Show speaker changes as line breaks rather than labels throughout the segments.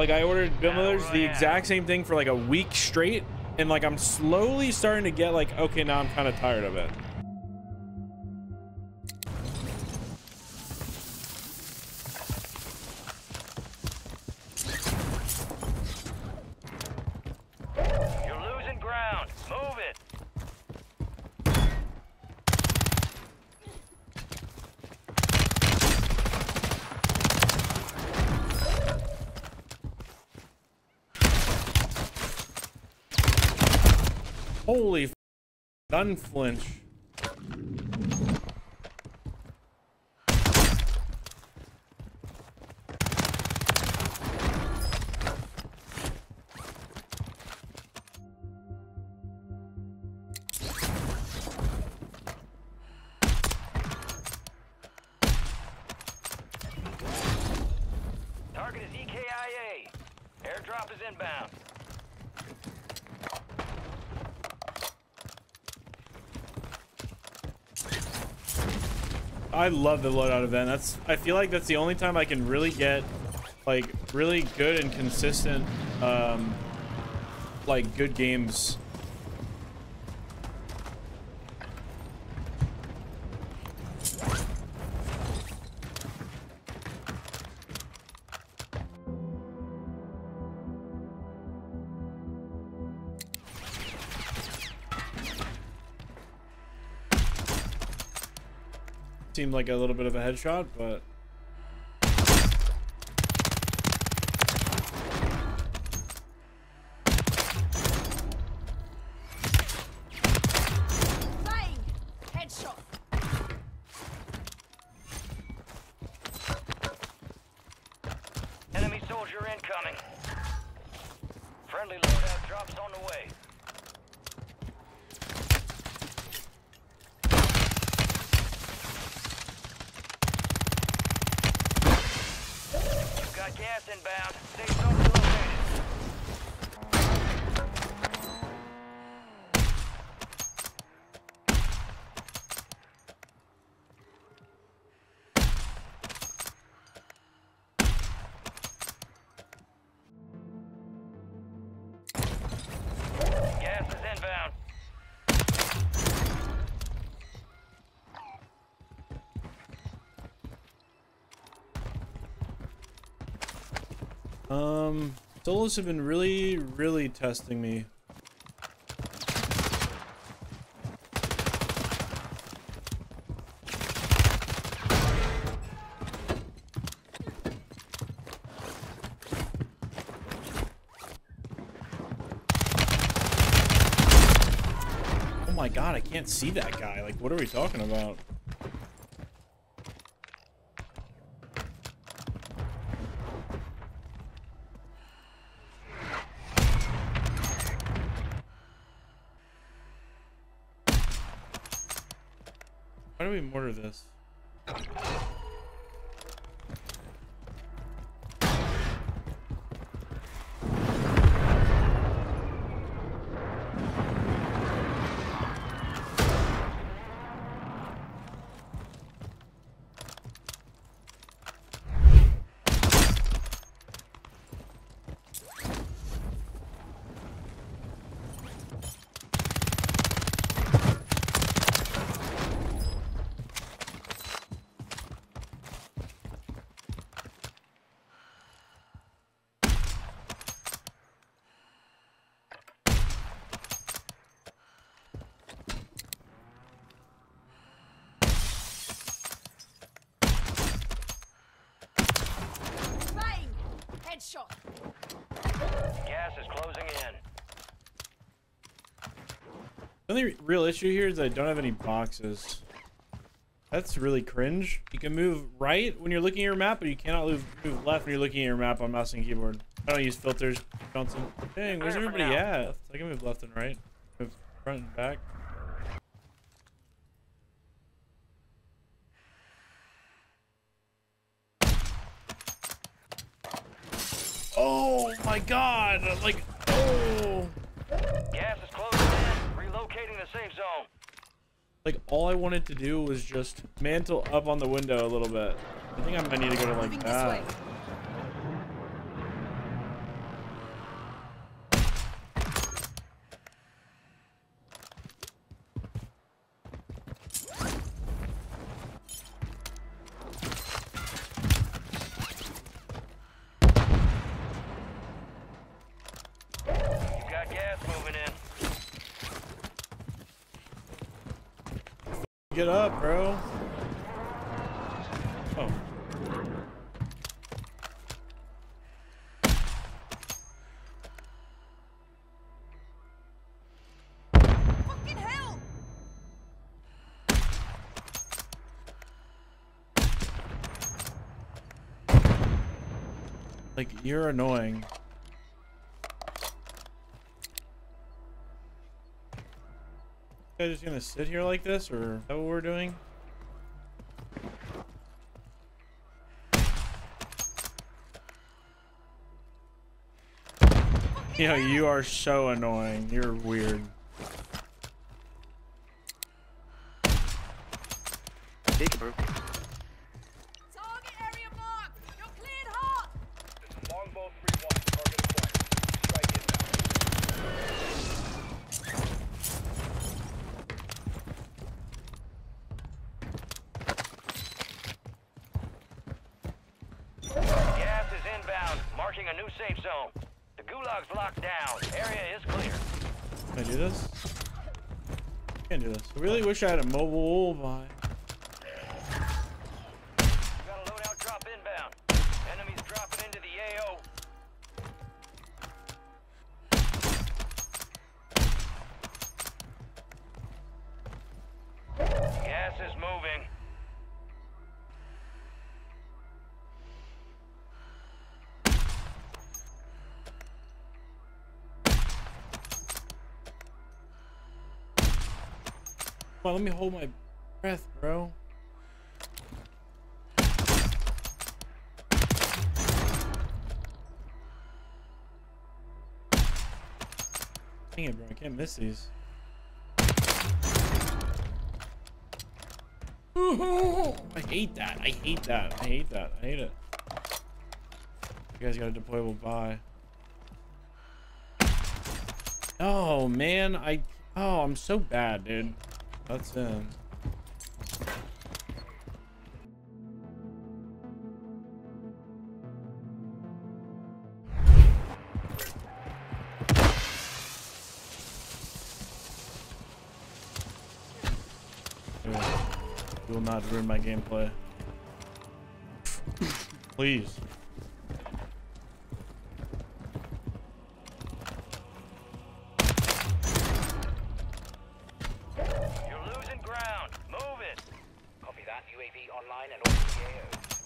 Like I ordered Bill Miller's the exact same thing for like a week straight, and like I'm slowly starting to get like, okay, now I'm kind of tired of it. Holy unflinch.
Target is EKIA. Airdrop is inbound.
I love the loadout event. That's I feel like that's the only time I can really get like really good and consistent um like good games. Seemed like a little bit of a headshot, but
Enemy soldier incoming. Friendly loadout drops on the way. Got gas inbound. Safe zone
um solos have been really, really testing me. Oh my god, I can't see that guy. Like, what are we talking about? Do we mortar this?
Bang! Headshot.
Gas is closing in.
The only real issue here is I don't have any boxes. That's really cringe. You can move right when you're looking at your map, but you cannot move, move left when you're looking at your map on mouse and keyboard. I don't use filters, Johnson. Dang, where's everybody at? I can move left and right. Move front and back. Oh my god! Like,
in. Relocating the safe zone.
Like, all I wanted to do was just mantle up on the window a little bit. I think I might need to go to like
Moving this
that.
way.
Get up, bro. Oh. Like, you're annoying. Guys just gonna sit here like this, or is that what we're doing? You know, you are so annoying. You're weird.
Peekaboo.
Target area marked! You're cleared hot!
Longbow 3-1, target acquired. Strike inbound.
Gas is a new safe zone. The gulag's locked down. Area is clear.
Can I do this? Can't do this. I really wish I had a mobile buy. Come on, let me hold my breath, bro. Dang it, bro. I can't miss these. I hate that. I hate that. I hate that. I hate it. You guys got a deployable buy. Oh, man. I... Oh, I'm so bad, dude. That's you will not ruin my gameplay. Please.
That. UAV online and over the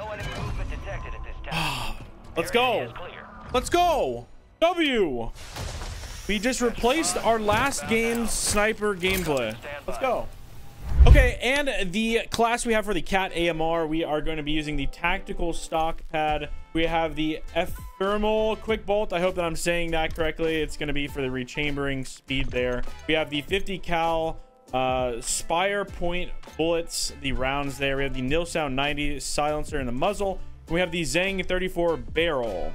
No enemy movement detected at this time.
Let's go. Let's go. W. We just replaced our last game's sniper gameplay. Let's go. Okay, and the class we have for the Katt AMR, we are going to be using the tactical stock pad. We have the F thermal quick bolt. I hope that I'm saying that correctly. It's going to be for the rechambering speed there. We have the 50 cal uh, Spire point bullets, the rounds there. We have the Nil Sound 90 silencer in the muzzle. We have the Zang 34 barrel.